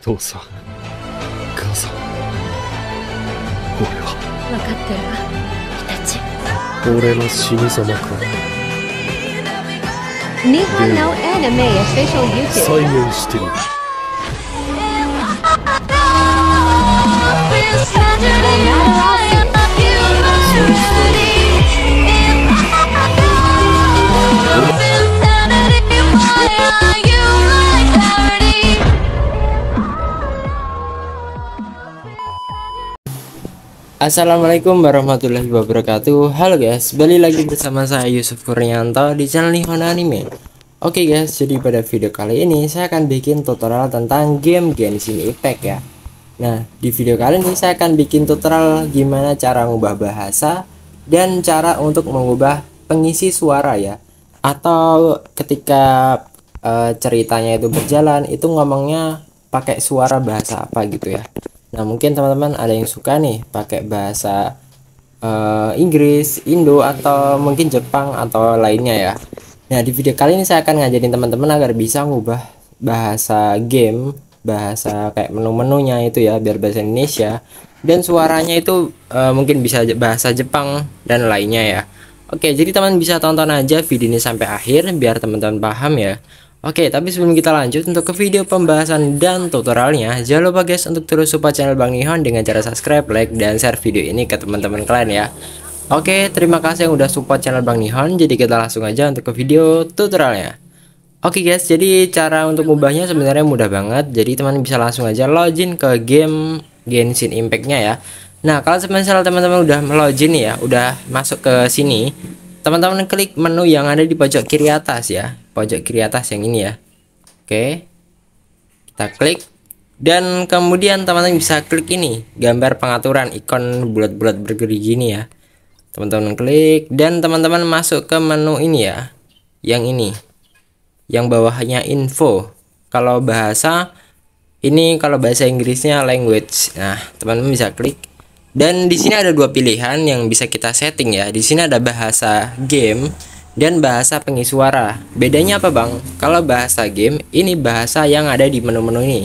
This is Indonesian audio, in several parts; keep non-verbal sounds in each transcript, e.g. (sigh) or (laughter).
父さん。母さん。俺は。分かってるわイタチ。俺の死に様か。Nihon no Anime Official 再 YouTube 現してみる Assalamualaikum warahmatullahi wabarakatuh. Halo guys, balik lagi bersama saya Yusuf Kurnianto di channel Nihon Anime. Oke guys, jadi pada video kali ini saya akan bikin tutorial tentang game Genshin Impact ya. Nah, di video kali ini saya akan bikin tutorial gimana cara mengubah bahasa Dan cara untuk mengubah pengisi suara ya. Atau ketika eh, ceritanya itu berjalan, itu ngomongnya pakai suara bahasa apa gitu ya Nah, mungkin teman-teman ada yang suka nih pakai bahasa eh, Inggris, Indo atau mungkin Jepang atau lainnya ya. Nah, di video kali ini saya akan ngajarin teman-teman agar bisa ngubah bahasa game, bahasa kayak menu-menunya itu ya biar bahasa Indonesia dan suaranya itu eh, mungkin bisa bahasa Jepang dan lainnya ya. Oke, jadi teman bisa tonton aja video ini sampai akhir biar teman-teman paham ya. Oke, tapi sebelum kita lanjut untuk ke video pembahasan dan tutorialnya, jangan lupa guys untuk terus support channel Bang Nihon dengan cara subscribe, like, dan share video ini ke teman-teman kalian ya. Oke, terima kasih yang udah support channel Bang Nihon. Jadi kita langsung aja untuk ke video tutorialnya. Oke guys, jadi cara untuk mengubahnya sebenarnya mudah banget. Jadi teman bisa langsung aja login ke game Genshin Impact-nya ya. Nah, kalau misalnya teman-teman udah login ya, udah masuk ke sini, teman-teman klik menu yang ada di pojok kiri atas ya. Pojok kiri atas yang ini ya. Oke. Kita klik dan kemudian teman-teman bisa klik ini, gambar pengaturan ikon bulat-bulat bergerigi gini ya. Teman-teman klik dan teman-teman masuk ke menu ini ya. Yang ini yang bawahnya info. Kalau bahasa ini kalau bahasa Inggrisnya language. Nah, teman-teman bisa klik. Dan di sini ada dua pilihan yang bisa kita setting ya. Di sini ada bahasa game dan bahasa pengisi suara. Bedanya apa, Bang? Kalau bahasa game ini bahasa yang ada di menu-menu ini.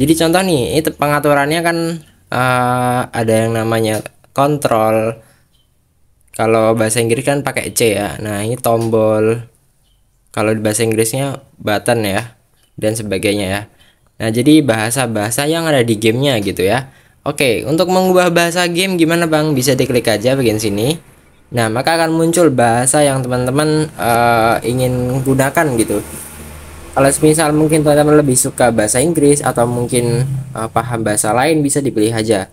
Jadi contoh nih, itu pengaturannya kan eh, ada yang namanya kontrol. Kalau bahasa Inggris kan pakai C ya. Nah, ini tombol kalau di bahasa Inggrisnya button ya dan sebagainya ya nah jadi bahasa-bahasa yang ada di gamenya gitu ya oke untuk mengubah bahasa game gimana bang? Bisa diklik aja bagian sini. Nah maka akan muncul bahasa yang teman-teman eh, ingin gunakan gitu. Kalau misal mungkin teman-teman lebih suka bahasa Inggris atau mungkin eh, paham bahasa lain bisa dipilih aja.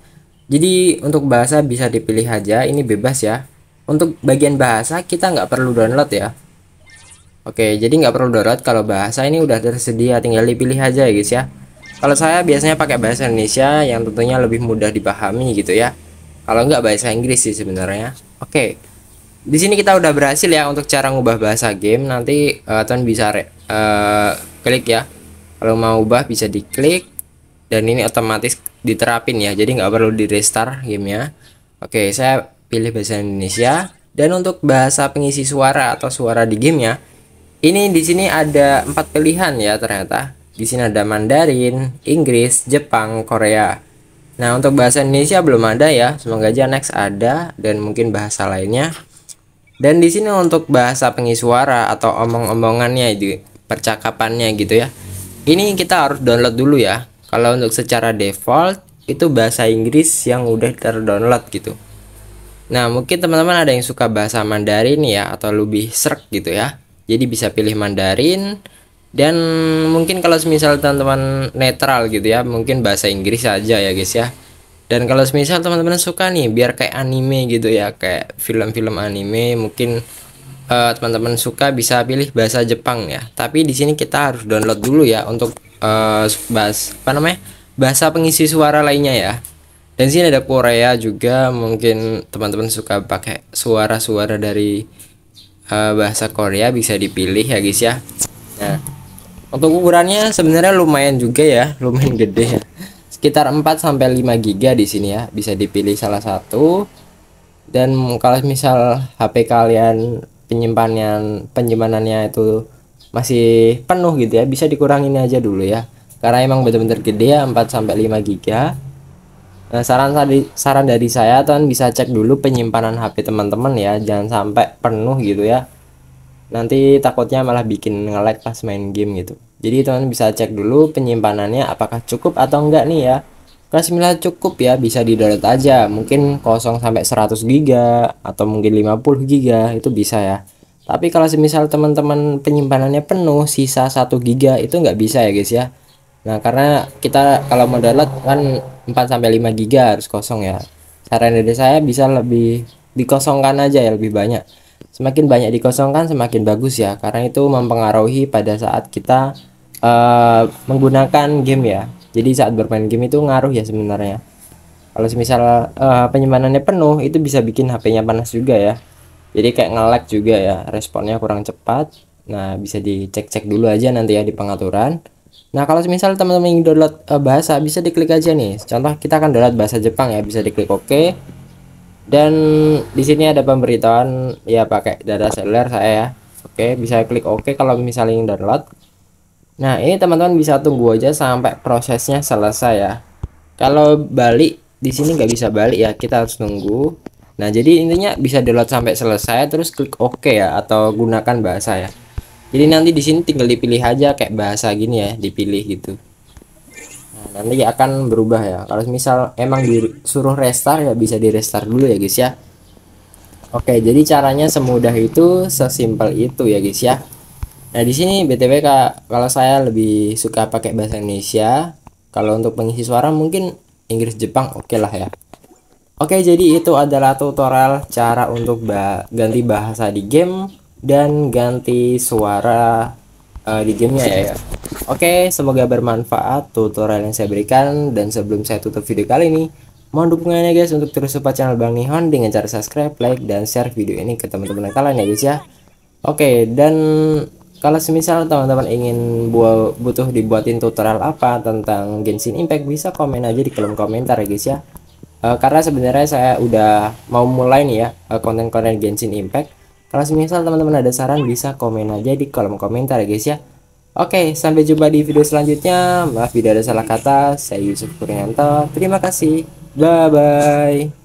Jadi untuk bahasa bisa dipilih aja ini bebas ya. Untuk bagian bahasa kita nggak perlu download ya. Oke, jadi nggak perlu download. Kalau bahasa ini udah tersedia, tinggal dipilih aja ya guys ya. Kalau saya biasanya pakai bahasa Indonesia yang tentunya lebih mudah dipahami gitu ya. Kalau nggak bahasa Inggris sih sebenarnya. Oke, di sini kita udah berhasil ya untuk cara ngubah bahasa game. Nanti eh, teman bisa eh, klik ya. Kalau mau ubah bisa diklik dan ini otomatis diterapin ya. Jadi nggak perlu di restart gamenya. Oke, saya pilih bahasa Indonesia. Dan untuk bahasa pengisi suara atau suara di gamenya, ini di sini ada empat pilihan ya ternyata. Di sini ada Mandarin, Inggris, Jepang, Korea. Nah untuk bahasa Indonesia belum ada ya. Semoga aja next ada dan mungkin bahasa lainnya. Dan di sini untuk bahasa pengisi suara atau omong-omongannya itu percakapannya gitu ya. Ini kita harus download dulu ya. Kalau untuk secara default itu bahasa Inggris yang udah terdownload gitu. Nah, mungkin teman-teman ada yang suka bahasa Mandarin ya atau lebih serk gitu ya. Jadi bisa pilih Mandarin dan mungkin kalau misal teman-teman netral gitu ya, mungkin bahasa Inggris aja ya guys ya. Dan kalau misal teman-teman suka nih biar kayak anime gitu ya, kayak film-film anime, mungkin eh, teman-teman suka bisa pilih bahasa Jepang ya. Tapi di sini kita harus download dulu ya untuk eh, bahas apa namanya? bahasa pengisi suara lainnya ya. Dan sini ada Korea juga, mungkin teman-teman suka pakai suara-suara dari eh, bahasa Korea bisa dipilih ya guys ya. Nah, untuk ukurannya sebenarnya lumayan juga ya, (laughs) lumayan gede ya. Sekitar 4 sampai 5 giga di sini ya, bisa dipilih salah satu. Dan kalau misal HP kalian penyimpanannya penyimpanannya itu masih penuh gitu ya, bisa dikurangin aja dulu ya. karena emang bener-bener gede ya 4 sampai 5 giga Nah, saran tadi saran dari saya teman bisa cek dulu penyimpanan HP teman-teman ya, jangan sampai penuh gitu ya. Nanti takutnya malah bikin nge-lag pas main game gitu. Jadi teman bisa cek dulu penyimpanannya apakah cukup atau enggak nih ya. Kalau misalnya cukup ya bisa di download aja, mungkin 0 sampai 100 giga atau mungkin 50 giga itu bisa ya. Tapi kalau semisal teman-teman penyimpanannya penuh, sisa 1 giga itu nggak bisa ya guys ya Nah, karena kita kalau mau download kan 4 sampai 5 giga harus kosong ya. Saran dari saya bisa lebih dikosongkan aja ya lebih banyak. Semakin banyak dikosongkan semakin bagus ya karena itu mempengaruhi pada saat kita uh, menggunakan game ya. Jadi saat bermain game itu ngaruh ya sebenarnya. Kalau misal uh, penyimpanannya penuh itu bisa bikin HP-nya panas juga ya. Jadi kayak nge-lag juga ya, responnya kurang cepat. Nah, bisa dicek-cek dulu aja nanti ya di pengaturan. Nah, kalau misal teman-teman ingin download uh, bahasa bisa diklik aja nih. Contoh kita akan download bahasa Jepang ya, bisa diklik OK. Dan di sini ada pemberitahuan ya pakai data seluler saya ya. Oke, bisa klik OK kalau misalnya download. Nah, ini teman-teman bisa tunggu aja sampai prosesnya selesai ya. Kalau balik di sini nggak bisa balik ya, kita harus nunggu. Nah, jadi intinya bisa download sampai selesai terus klik OK ya atau gunakan bahasa ya jadi nanti di sini tinggal dipilih aja kayak bahasa gini ya dipilih gitu nanti akan berubah ya. Kalau misal emang disuruh restart ya bisa di restart dulu ya guys ya. Oke jadi caranya semudah itu sesimpel itu ya guys ya. Nah di sini btw kalau saya lebih suka pakai bahasa Indonesia kalau untuk pengisi suara mungkin Inggris Jepang oke okay lah ya. Oke jadi itu adalah tutorial cara untuk ganti bahasa di game dan ganti suara uh, di gamenya ya, ya. Oke semoga bermanfaat tutorial yang saya berikan. Dan sebelum saya tutup video kali ini mohon dukungannya guys untuk terus support channel Bang Nihon dengan cara subscribe, like, dan share video ini ke teman-teman kalian ya guys ya. Oke dan kalau semisal teman-teman ingin butuh dibuatin tutorial apa tentang Genshin Impact bisa komen aja di kolom komentar ya guys ya. Uh, karena sebenarnya saya udah mau mulai nih ya eh, konten-konten uh, Genshin Impact kalau misal teman-teman ada saran bisa komen aja di kolom komentar ya guys ya. Oke, sampai jumpa di video selanjutnya. Maaf bila ada salah kata. Saya Yusuf Kurnianto. Terima kasih. Bye bye.